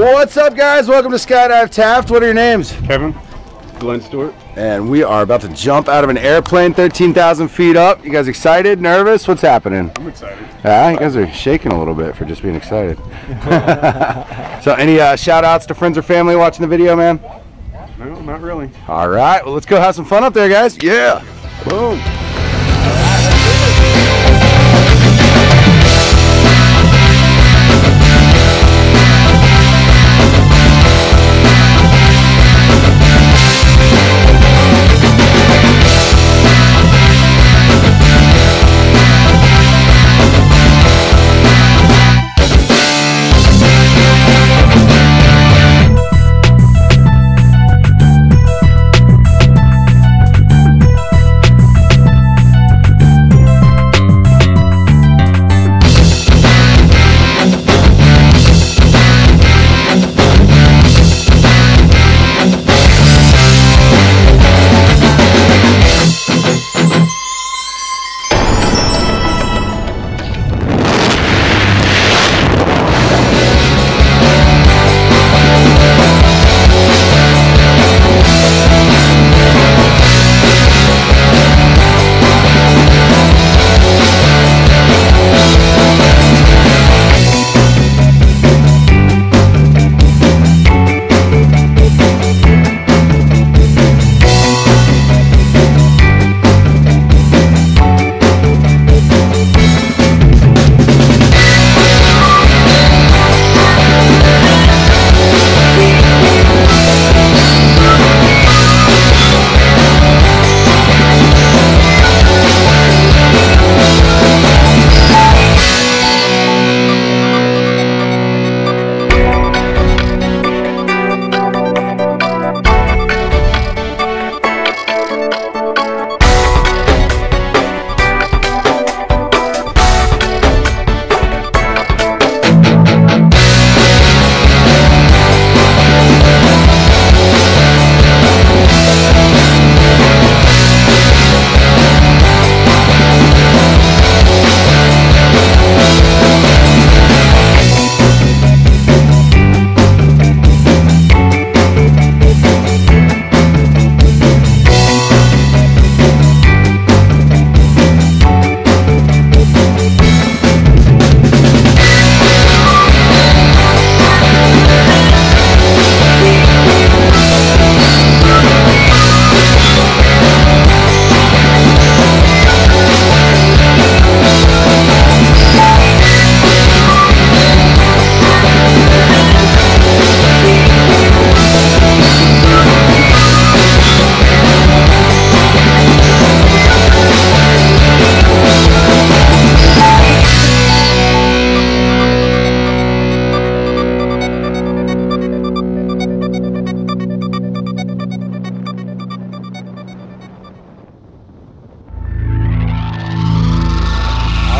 What's up, guys? Welcome to Skydive Taft. What are your names? Kevin, Glenn Stewart. And we are about to jump out of an airplane 13,000 feet up. You guys excited? Nervous? What's happening? I'm excited. Yeah, you guys are shaking a little bit for just being excited. so, any uh, shout outs to friends or family watching the video, man? No, not really. All right, well, let's go have some fun up there, guys. Yeah. Boom.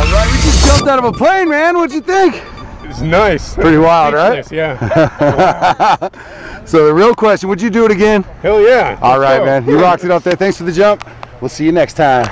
All right, we just jumped out of a plane, man. What'd you think? It's nice. Pretty wild, right? Yeah. So the real question, would you do it again? Hell yeah. All right, go. man. You rocked it up there. Thanks for the jump. We'll see you next time.